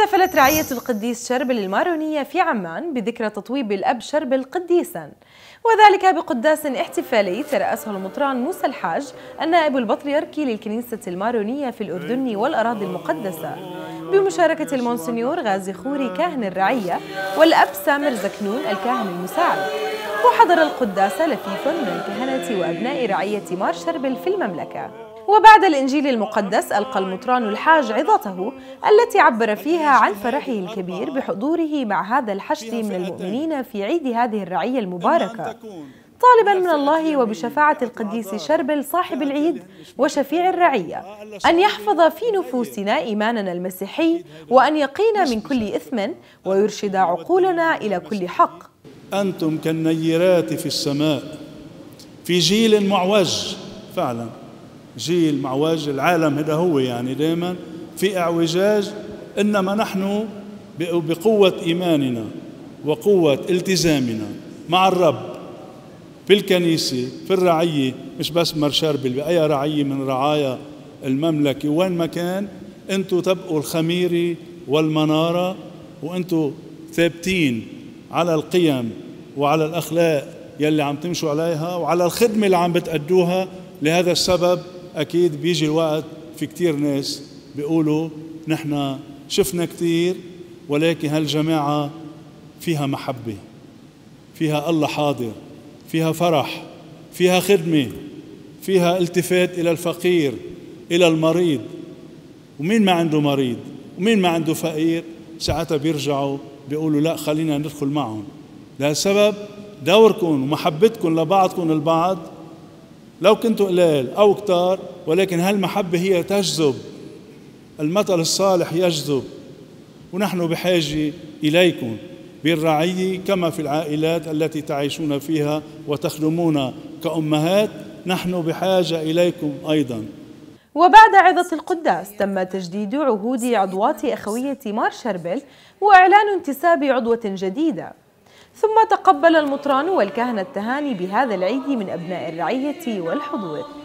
احتفلت رعية القديس شربل المارونية في عمان بذكرى تطويب الأب شربل قديسا. وذلك بقداس احتفالي ترأسه المطران موسى الحاج النائب البطريركي للكنيسة المارونية في الأردن والأراضي المقدسة. بمشاركة المونسنيور غازي خوري كاهن الرعية والأب سامر زكنون الكاهن المساعد. وحضر القداس لفيف من الكهنة وأبناء رعية مار شربل في المملكة. وبعد الإنجيل المقدس ألقى المطران الحاج عظته التي عبر فيها عن فرحه الكبير بحضوره مع هذا الحشد من المؤمنين في عيد هذه الرعية المباركة. طالبا من الله وبشفاعة القديس شربل صاحب العيد وشفيع الرعية أن يحفظ في نفوسنا إيماننا المسيحي وأن يقينا من كل إثم ويرشد عقولنا إلى كل حق. أنتم كالنيرات في السماء. في جيل معوج. فعلا. جيل معوج العالم هذا هو يعني دائما في اعوجاج إنما نحن بقوة إيماننا وقوة التزامنا مع الرب في الكنيسة في الرعية مش بس مرشربل بأي رعية من رعايا المملكة. وين ما كان أنتم تبقوا الخميرة والمنارة وأنتم ثابتين على القيم وعلى الأخلاق يلي عم تمشوا عليها وعلى الخدمة اللي عم بتأدوها. لهذا السبب أكيد بيجي الوقت في كتير ناس بيقولوا نحن شفنا كتير ولكن هالجماعة فيها محبة فيها الله حاضر فيها فرح فيها خدمة فيها التفات إلى الفقير إلى المريض. ومين ما عنده مريض؟ ومين ما عنده فقير؟ ساعتها بيرجعوا بيقولوا لا خلينا ندخل معهم. لهالسبب دوركم ومحبتكم لبعضكم البعض لو كنتوا قلال أو كتار ولكن هالمحبة هي تجذب. المثل الصالح يجذب. ونحن بحاجة إليكم بالرعية كما في العائلات التي تعيشون فيها وتخدمون كأمهات نحن بحاجة إليكم أيضا. وبعد عظة القداس تم تجديد عهود عضوات أخوية مار شربل وإعلان انتساب عضوة جديدة. ثم تقبل المطران والكهنة التهاني بهذا العيد من أبناء الرعية والحضور.